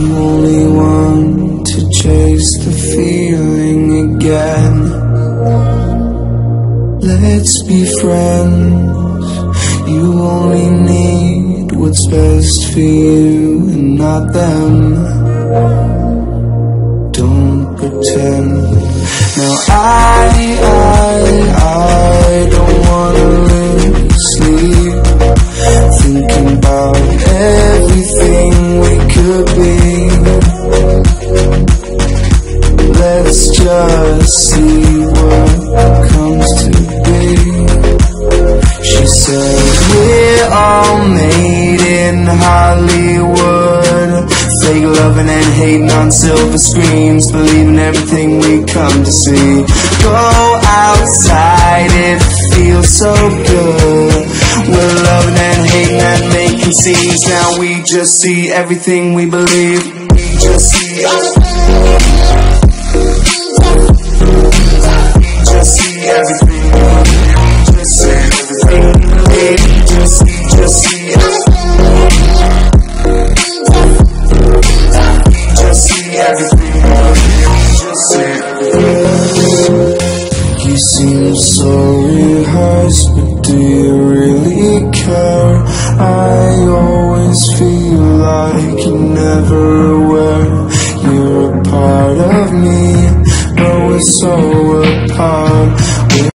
You only want to chase the feeling again. Let's be friends. You only need what's best for you and not them. Don't pretend. Now I, I, everything we could be. Let's just see what comes to be. She said we're all made in Hollywood. Fake loving and hating on silver screens Believing everything we come to see. Go outside, it feels so good that making scenes. Now we just see everything we believe. We just see. We just see everything. We just see everything we. Just see, just. Just see everything. Just see everything. You seem so in but do you really? soul.